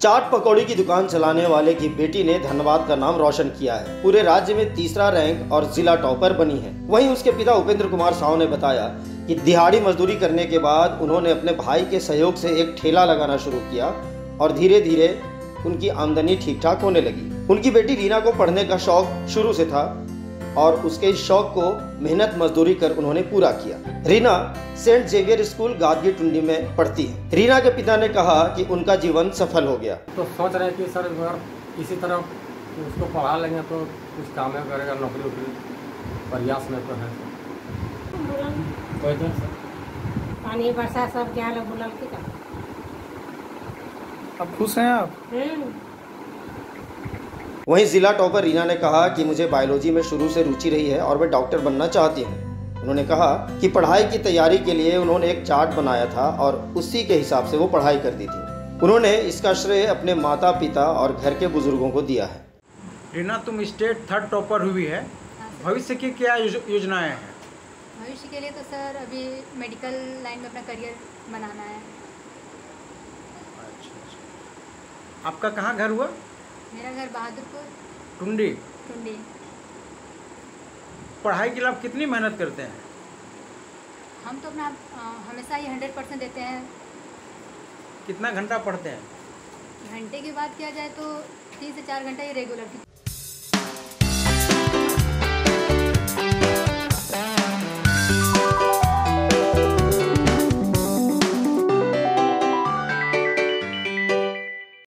चाट पकौड़ी की दुकान चलाने वाले की बेटी ने धनबाद का नाम रोशन किया है। पूरे राज्य में तीसरा रैंक और जिला टॉपर बनी है। वहीं उसके पिता उपेंद्र कुमार साव ने बताया कि दिहाड़ी मजदूरी करने के बाद उन्होंने अपने भाई के सहयोग से एक ठेला लगाना शुरू किया और धीरे धीरे उनकी आमदनी ठीक ठाक होने लगी। उनकी बेटी रीना को पढ़ने का शौक शुरू से था। और उसके इस शौक को मेहनत मजदूरी कर उन्होंने पूरा किया। Reena Saint Xavier school Gadgi Tundi में पढ़ती है। रीना के पिता ने कहा कि उनका जीवन सफल हो गया। तो सोच रहे कि सर अगर इसी तरह उसको पढ़ा लेंगे तो कुछ काम करेगा नौकरी वोकरी प्रयास में तो है। कोई सर। पानी वर्षा सब क्या बोलल अब खुश हैं आप? हम्म। वहीं जिला टॉपर रीना ने कहा कि मुझे बायोलॉजी में शुरू से रुचि रही है और मैं डॉक्टर बनना चाहती हूँ। उन्होंने कहा कि पढ़ाई की तैयारी के लिए उन्होंने एक चार्ट बनाया था और उसी के हिसाब से वो पढ़ाई करती थी। उन्होंने इसका श्रेय अपने माता पिता और घर के बुज़ुर्गों को दिया है। रीना तुम स्टेट थर्ड टॉपर हुई है। भविष्य की क्या योज- योजनाएँ हैं? भविष्य के लिए तो सर अभी मेडिकल लाइन में अपना करियर बनाना है। अच्छा। आपका कहाँ घर हुआ? मेरा घर बहादुरपुर। टुंडी टुंडी पढ़ाई के लिए आप कितनी मेहनत करते हैं? हम तो अपना हमेशा ही हंड्रेड परसेंट देते हैं। कितना घंटा पढ़ते हैं? घंटे की बात किया जाए तो तीन से चार घंटा ही रेगुलर